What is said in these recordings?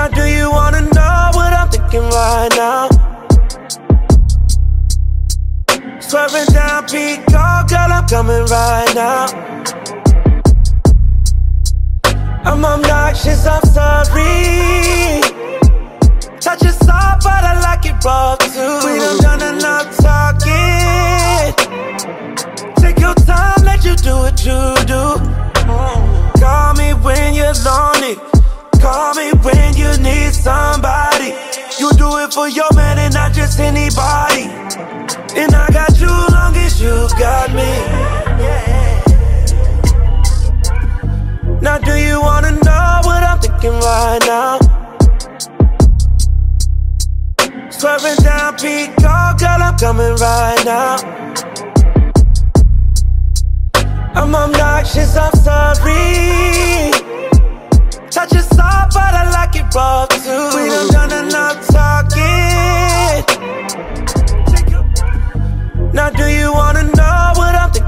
Now do you wanna know what I'm thinking right now? Swerving down oh girl, I'm coming right now. I'm obnoxious, I'm sorry. Touch it soft, but I like it rough too. For your man and not just anybody. And I got you long as you got me. Now do you wanna know what I'm thinking right now? Swerving down Peak, oh girl, I'm coming right now. I'm obnoxious, I'm sorry. Touch it soft, but I like it rough too.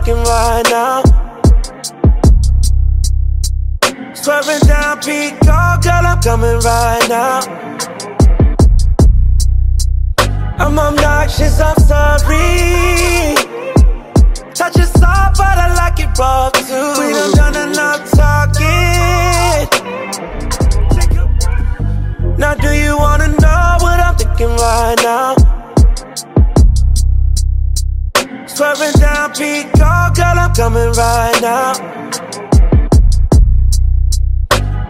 Thinking right now? Swerving down oh girl, I'm coming right now. I'm obnoxious, I'm sorry. Touch it soft, but I like it rough too. We done done enough talking. Now do you wanna know what I'm thinking right now? Swerving down oh girl, I'm coming right now.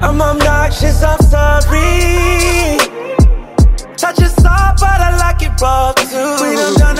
I'm obnoxious, I'm sorry. Touch it soft, but I like it rough too. We done.